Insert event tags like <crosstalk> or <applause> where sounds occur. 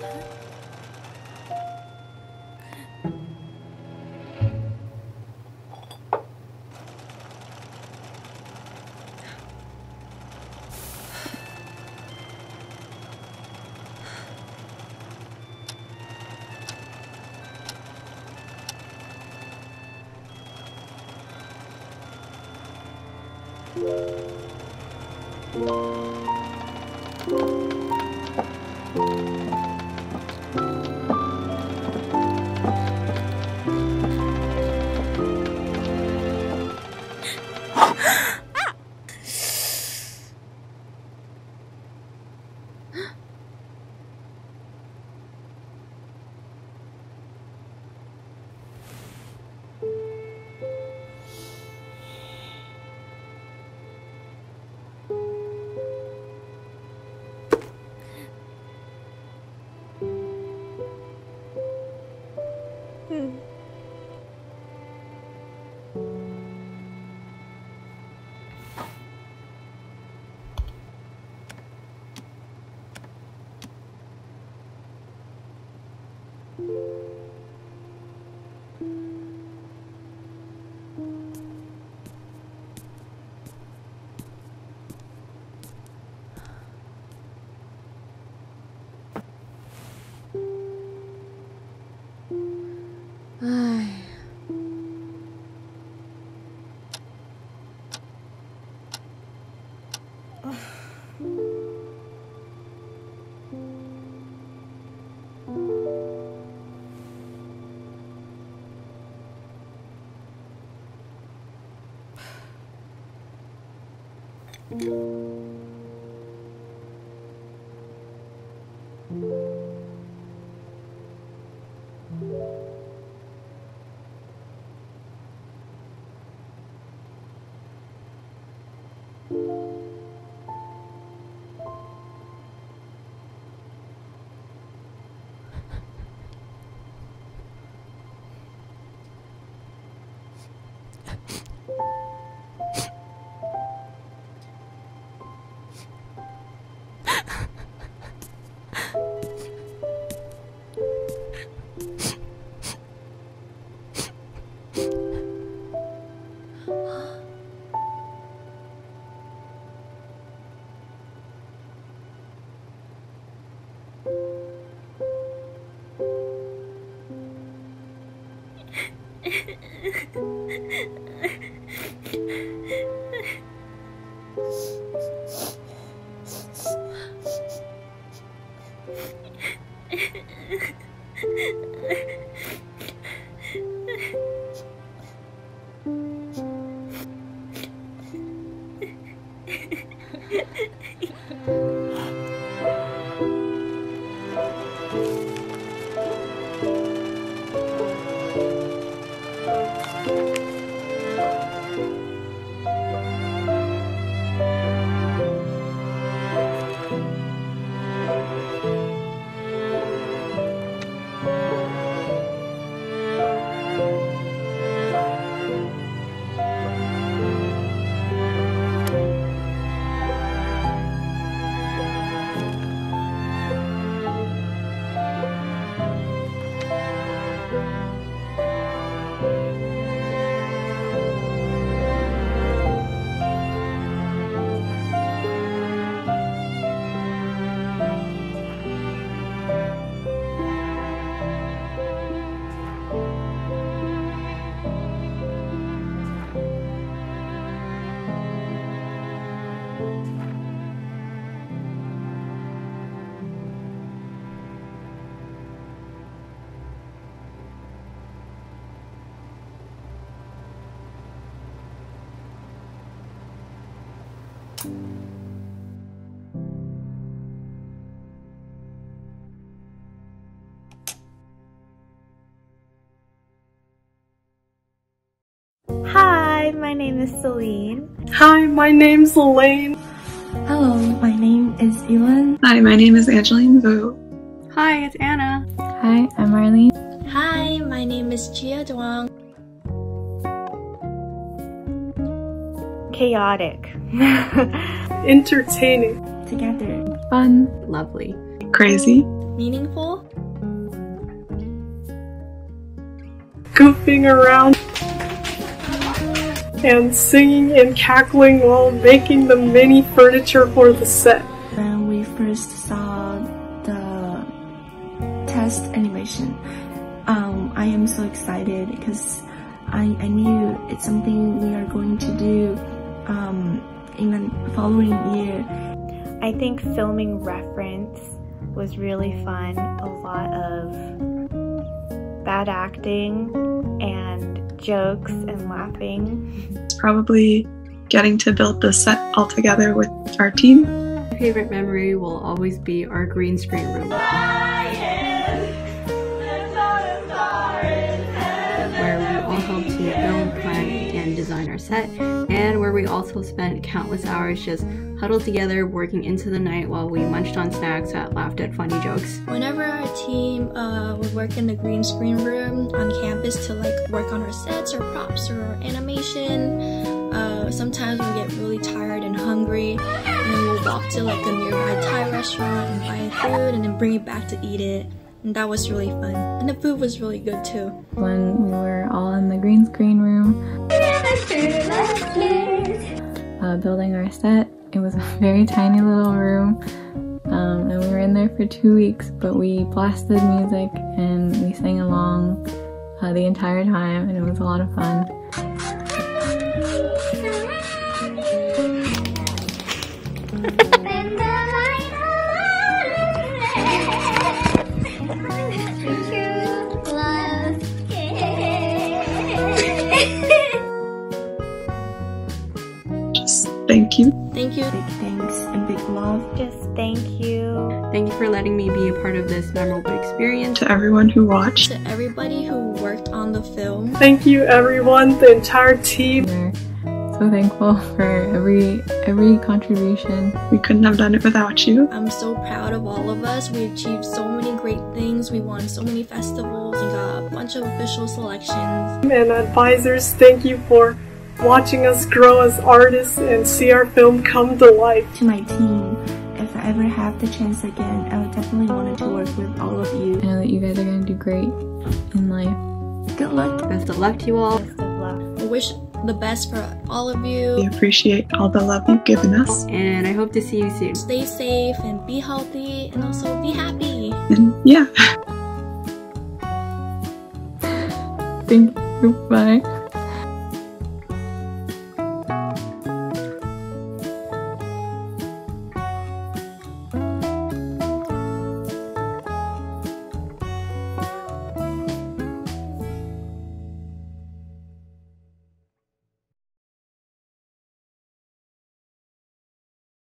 Huh? 唉。Yeah. <laughs> Hi, my name is Celine. Hi, my name's Elaine. Hello, my name is Ewan. Hi, my name is Angeline Vu. Hi, it's Anna. Hi, I'm Arlene. Hi, my name is Gia Duong. Chaotic. <laughs> Entertaining. Together. Fun. Lovely. Crazy. Meaningful. Goofing around. And singing and cackling while making the mini furniture for the set. When we first saw the test animation, um, I am so excited because I, I knew it's something we are going to do um, in the following year. I think filming reference was really fun. A lot of bad acting and jokes and laughing. It's probably getting to build the set all together with our team. My favorite memory will always be our green screen room. Set, and where we also spent countless hours just huddled together, working into the night while we munched on snacks and laughed at funny jokes. Whenever our team uh, would work in the green screen room on campus to like work on our sets or props or animation, uh, sometimes we get really tired and hungry, and we'll walk to like a nearby Thai restaurant and buy food and then bring it back to eat it. And that was really fun. And the food was really good too. When we were all in the green screen room, uh, building our set, it was a <laughs> very tiny little room. Um, and we were in there for two weeks, but we blasted music and we sang along uh, the entire time, and it was a lot of fun. Big thanks and big love. Just thank you. Thank you for letting me be a part of this memorable experience. To everyone who watched. To everybody who worked on the film. Thank you everyone, the entire team. We're so thankful for every every contribution. We couldn't have done it without you. I'm so proud of all of us. We achieved so many great things. We won so many festivals and got a bunch of official selections. And advisors, thank you for watching us grow as artists and see our film come to life. To my team, if I ever have the chance again, I would definitely want to work with all of you. I know that you guys are going to do great in life. Good luck. Best of luck to you all. Best of luck. I wish the best for all of you. We appreciate all the love you've given us. And I hope to see you soon. Stay safe and be healthy and also be happy. And yeah. <laughs> Thank you. Bye.